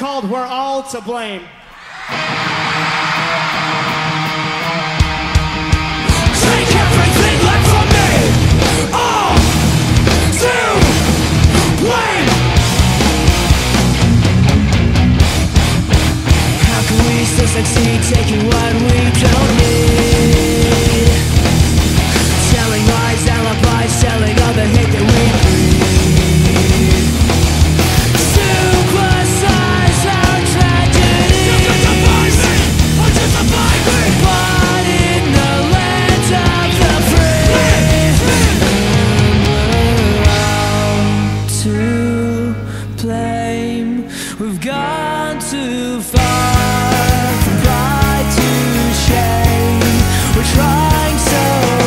called We're All to Blame. Take everything left from me. All to blame. How can we still succeed? Taking what we We've gone too far From pride to shame. We're trying so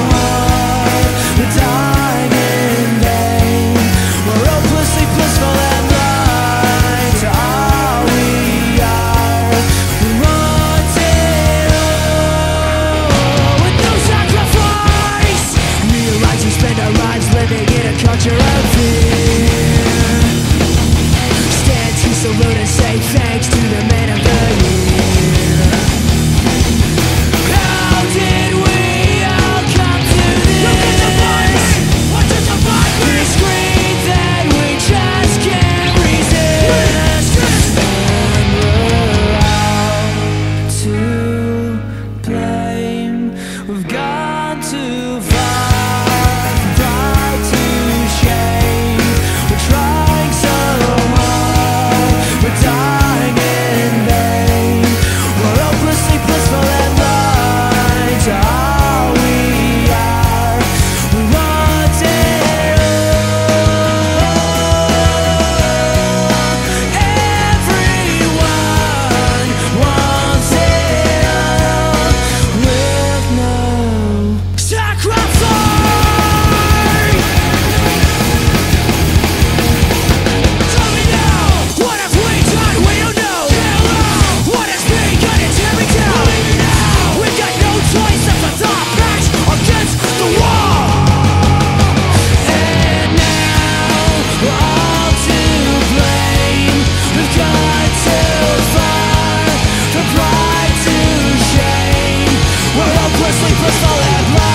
sleepless all at night.